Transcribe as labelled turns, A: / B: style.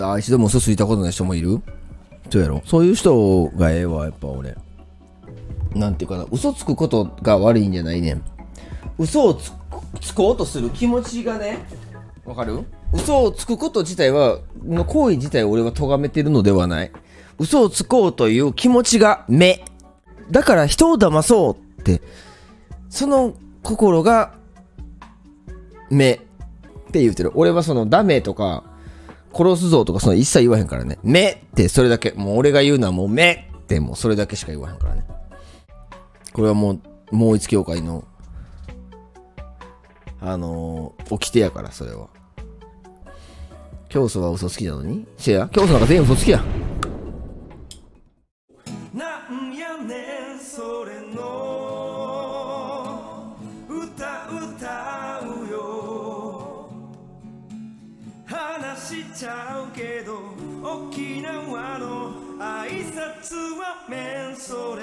A: あ一度も嘘ついたことない人もいる？そうやろ？そういう人がええわやっぱ俺。なんていうかな嘘つくことが悪いんじゃないねん。嘘をつつこうとする気持ちがねわかる？嘘をつくこと自体はの行為自体を俺は咎めてるのではない。嘘をつこうという気持ちが目。だから人を騙そうって。その心が目って言うてる。俺はそのダメとか殺すぞとかその一切言わへんからね。目ってそれだけ。もう俺が言うのはもう目ってもうそれだけしか言わへんからね。これはもうもう一教会のあのー、掟やからそれは。教祖は嘘つきなのに？せや？教祖なんか全員嘘つきや。
B: なんやねんそれの。しちゃうけど沖縄の挨拶はめんそれ